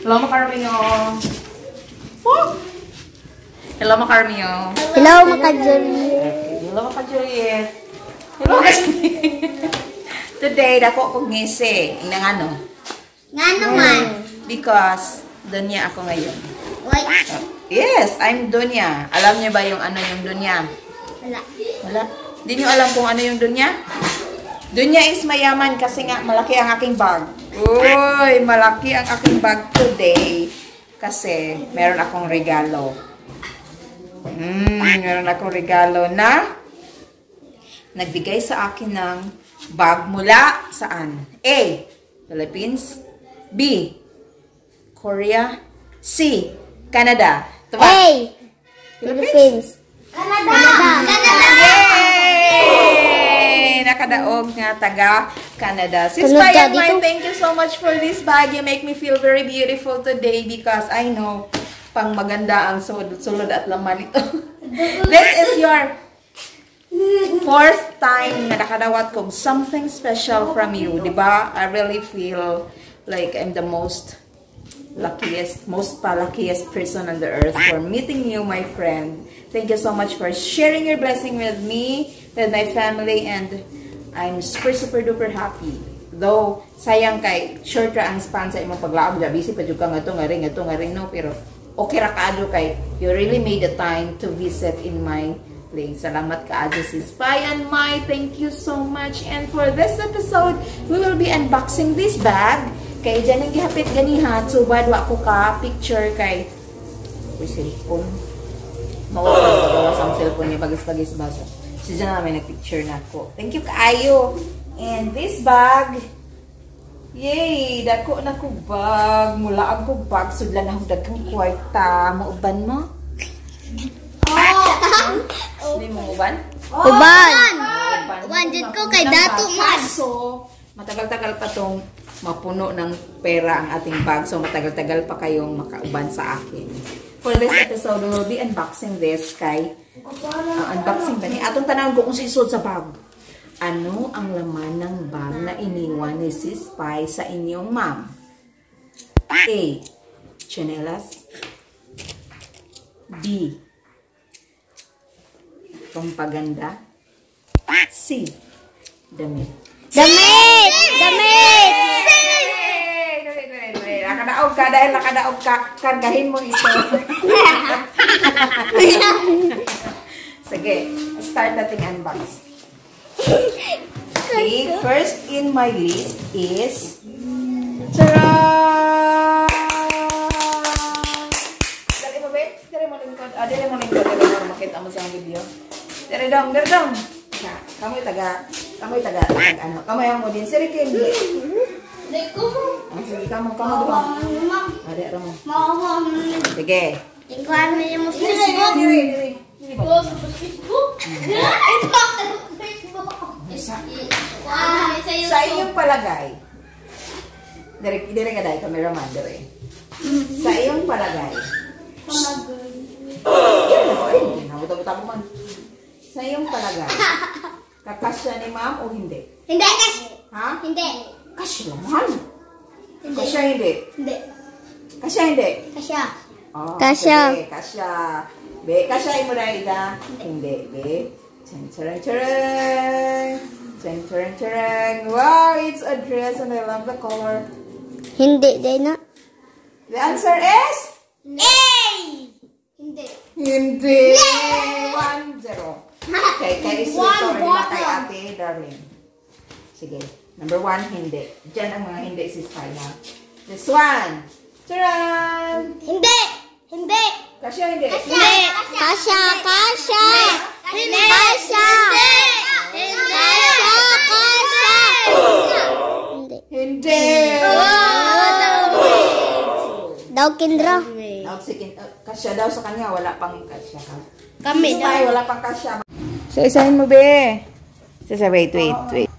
Hello, Macarmio. Oh! Hello, Macarmio. Hello, mga Julie. Hello, Maka Juliet. Hello, Today, dako akong ngisi. Inang ano? Nga naman. Because, dunya ako ngayon. Wait. Yes, I'm dunya. Alam niyo ba yung ano yung dunya? Wala. Wala. Hindi niyo alam kung ano yung dunya? Dunya is mayaman kasi nga malaki ang aking bag. Uy, malaki ang aking bag today. Kasi meron akong regalo. Hmm, meron akong regalo na nagbigay sa akin ng bag mula saan? A. Philippines. B. Korea. C. Canada. Tama? Hey! Philippines. Canada. Canada. Yay! Nakadaog nga taga Canada. Sis Bayan Mine, thank you so much for this bag. You make me feel very beautiful today because I know pang maganda ang sulod, at laman ito. this is your fourth time na nakadawat kong something special from you. ba? I really feel like I'm the most luckiest, most luckiest person on the earth for meeting you, my friend. Thank you so much for sharing your blessing with me, with my family, and I'm super, super duper happy. Though, sayang kay short ra ang span sa imong paglaog, busy pa jud ka nga to nga ring, nga nga ring, no? Pero okay ra kaado kay you really made the time to visit in my place. Salamat kaado sis Pai and Mai. Thank you so much. And for this episode, we will be unboxing this bag. Kay dyan ang gihapit ganihan. So, bad wa ko ka picture kay Uy, cellphone. Mawala ko sa cellphone niya. Bagis-bagis basa. Si dyan namin nag-picture na ako. Thank you kaayo. And this bag, Yay! Dako na ko bag. Mula ang ko bag. Sudlan na akong dagang kwarta. Mauban mo? Hindi mo uban? Uban. Uban. Uban dyan ko kay Dato man. So, matagal-tagal pa tong mapuno ng pera ang ating bag. So, matagal-tagal pa kayong makauban sa akin. For this episode, we will be unboxing this kay ang unboxing ba ni? Atong tanawin ko kung sisod sa bag. Ano ang laman ng bag na iniwan ni Sis Pai sa inyong mom? A. Chanelas. B. Pampaganda. C. Damit. Damit! Damit! Hey! Dali, dali, dali. Nakadaog ka dahil nakadaog ka. Kargahin mo ito. Sige, start nating unbox. Okay, first in my list is Tara! Dali mo, babe. Dali mo lingkod. Ah, dali mo lingkod. Dali mo makita mo sa video. Dali dong, dali dong. Kamu taga, kamu taga, taga ano. Kamu yang mo din. Sirikin. Ah, sige, kamu, kamu doon. Ada mo. Sige. Tingkuhan mo yung Diri, diri, diri. Diri ba? Sa iyong palagay, diri, diri ka dahil, cameraman, diri. Sa iyong palagay, ay, nabuta-buta man. Sa iyong palagay, kakasya ni ma'am o hindi? Hindi kasi. Ha? Hindi. Kasya naman. Hindi. Kasya hindi. Hindi. Kasya hindi. Kasya. Oh, Kasya. Sige, kasya. Be, kasya mo na ida. Hindi, be. Chan charang charang. Chan charang charang. Wow, it's a dress and I love the color. Hindi din na. The answer is? Hey! Hindi. Hindi. One, zero. Okay, kay ito rin ba kay ate, darling? Sige. Number one, hindi. Diyan ang mga hindi si Spy ha. This one. Charan! Hindi! Hindi! Kasya hindi. Hindi! Kasya! Kasya! Hindi! Kasya! Hindi! Kasya! Kasya! Hindi. Hindi. Daw kindra. Daw, sige, uh, kasya daw sa kanya, wala pang kasya ka. Kami Spy, wala pang kasya. So, isahin mo, be. Sige, wait, wait, wait.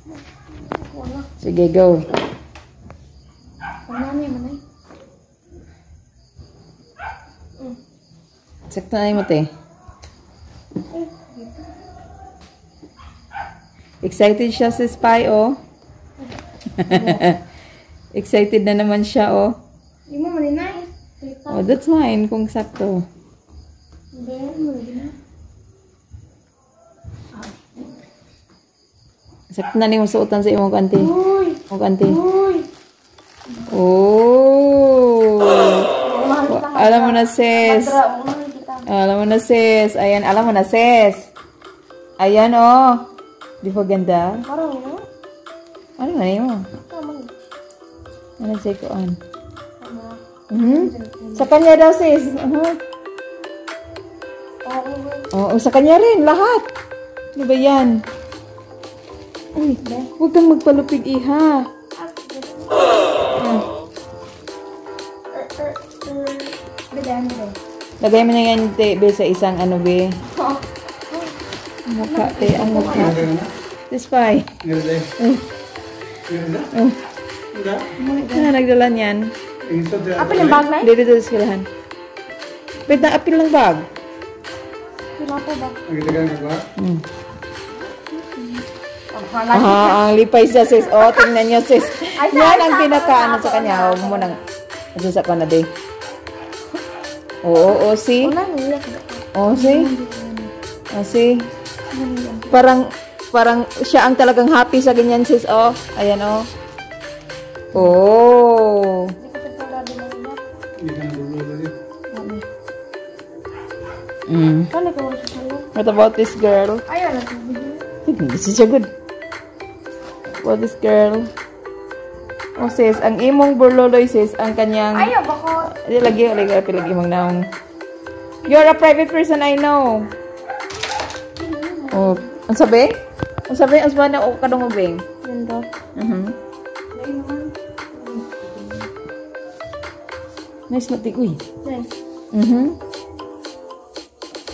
Sige, go. Sakto na mo, te. Excited siya si Spy, oh. Excited na naman siya, oh. Hindi mo man na. Oh, that's fine kung sakto. Hindi, muli na. Sakto na ni mo suotan sa imong kanti. Uy! Imong kanti. Uy! Oh. Alam mo na sis. Alam mo na sis. Ayan, alam mo na sis. Ayan oh. Di ba ganda? Parang no? Ano nga yun? Tama. Ano on? Tama. Mhm. Sa kanya daw sis. Uh-huh. Oo, sa kanya rin, lahat. Ano ba yan? Uy, huwag kang magpalupig, iha. Mo. Lagay mo na yan, te, be, sa isang ano, be. Mukha, te, ang mukha. This pie. Ano nagdala niyan? Apa yung bag na? Dito sa eskwelahan. Pwede na apil ng bag. Pinapa ba? Hmm. Ah, ang lipay siya, sis. Oh, tingnan niyo, sis. Yan ang pinaka, ano sa kanya. Huwag mo nang, ano sa na, be. Oo, oo, see? Una, niyak. Oh, see? Oh, see? Parang, parang siya ang talagang happy sa ganyan, sis. Oh, ayan, oh. Oh. Mm. Salo. What about this girl? Video. This is so good. What this girl? Oh, sis, ang imong burloloy, sis, ang kanyang... Ayaw ba ko? Lagi, lagi, lagi, lagi mong naong. You're a private person, I know. Oh, ang sabi? Ang sabi, ang sabi na o kadong ubing. Yun daw. Mhm. Nice na uy. Nice. Mhm.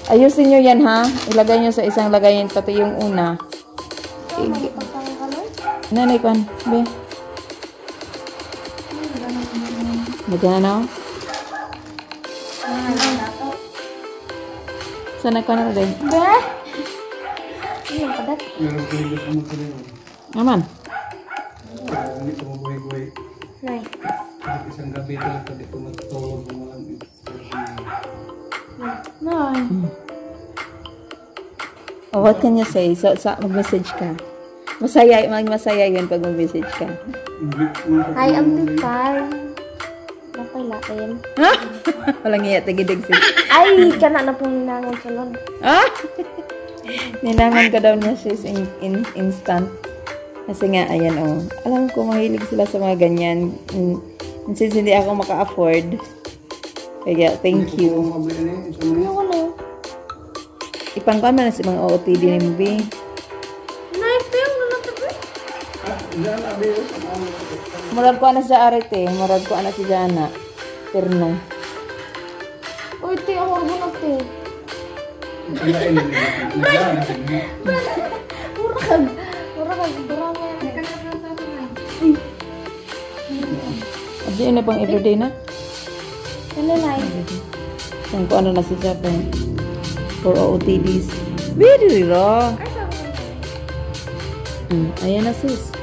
Ayusin nyo yan, ha? Ilagay nyo sa isang lagayin, pati yung una. Pagkakaloy? Nanay pan, be. Lagyan na? Ah, ano na ka na, be. Be? Ano yung padat? Naman. Nay. Isang gabi talaga di ko matulog ng walang Nay. Oh, what can you say? So, sa mag-message ka. Masaya, mag-masaya yun pag mag-message ka. Hi, amplify. Napay lain. Ha? Walang iya, tagidig sis. Ay, kana na pong nangon salon. Ah! Ninangan ka daw niya sis in, in, instant. Kasi nga, ayan oh. Alam ko, mahilig sila sa mga ganyan. Mm, Since hindi ako maka-afford. Kaya, thank you. Ano ko na? Na si mga OOTD ni Murag ko na siya arete. Murag ko na si Jana. Terno. Uy, ito yung hormone na ito. Murag. Murag. Murag. Yun na pang everyday na. Ano, Nay? Kung ko ano na si Japan. For OOTDs. Very raw. Hmm, ayan na sis.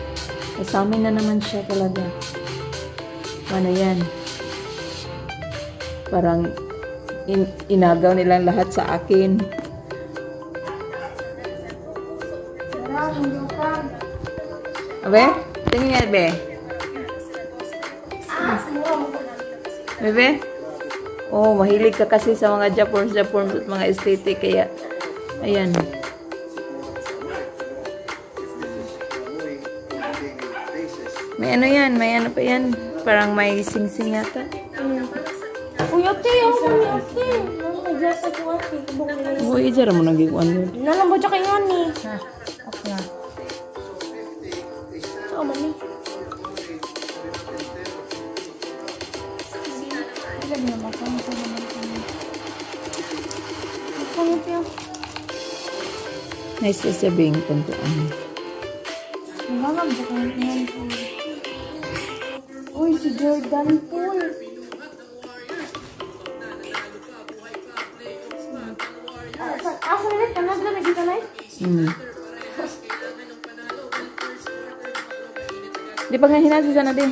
Kasama na naman siya talaga. Ano yan? Parang in, inagaw nilang lahat sa akin. Abe? Tingin nga, be. Bebe? Oh, mahilig ka kasi sa mga Japons, Japons at mga aesthetic. Kaya, ayan. May ano yan? May ano pa yan? Parang may sing-sing yata. Uy, ate, yung uy, ate. Ano, ko ate. Oh, ijara mo nang giguan mo. Nalambo siya kayo ni. Ha? Okay na. Saan ka ba ni? Ilan niya ba? Kung saan naman kami? Pangit yan. Nice sasabihin tuntuan. Nangangab siya kayo niyan. Uy, si Jordan Poole. Sa- Asa na rin? Kanag na nagkita na? Hmm. Di pa nga hinasi sana din.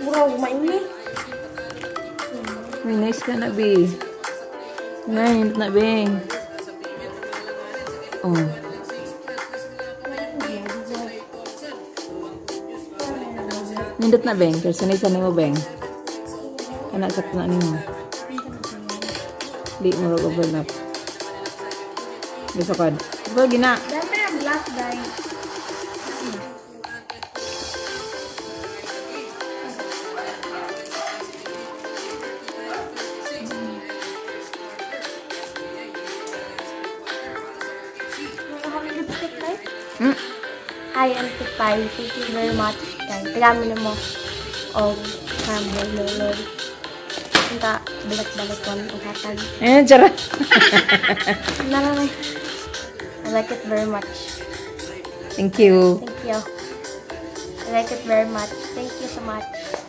Murag mainit. May nice ka na, be. Ngayon na, be. Oh. Nindot na, Beng. Pero sanay-sanay mo, Beng. Anak sakto na nimo. Di mo rin overlap. Gusto ka. Ito, gina. Dami na black dye. Hmm? Hi, Auntie Pai. Thank you very much. Yan, tagami na mo. O, caramel lolol. Punta, balik-balik ko ang hatag. Eh, tiyara. Nalalay. I like it very much. Thank you. Thank you. I like it very much. Thank you so much.